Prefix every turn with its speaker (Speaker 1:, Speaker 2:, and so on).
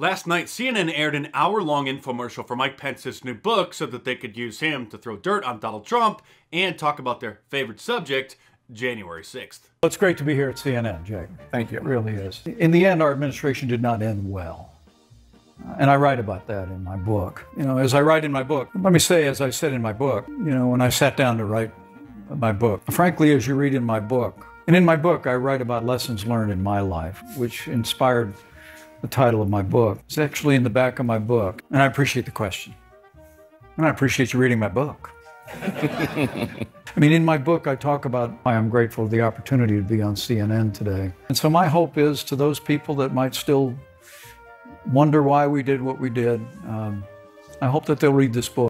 Speaker 1: Last night, CNN aired an hour long infomercial for Mike Pence's new book so that they could use him to throw dirt on Donald Trump and talk about their favorite subject, January 6th.
Speaker 2: Well, it's great to be here at CNN, Jake.
Speaker 3: Thank you.
Speaker 2: It really is. In the end, our administration did not end well. Uh, And I write about that in my book. You know, as I write in my book, let me say, as I said in my book, you know, when I sat down to write my book, frankly, as you read in my book, and in my book, I write about lessons learned in my life, which inspired the title of my book. It's actually in the back of my book. And I appreciate the question. And I appreciate you reading my book. I mean, in my book, I talk about why I'm grateful for the opportunity to be on CNN today. And so my hope is to those people that might still wonder why we did what we did, um, I hope that they'll read this book.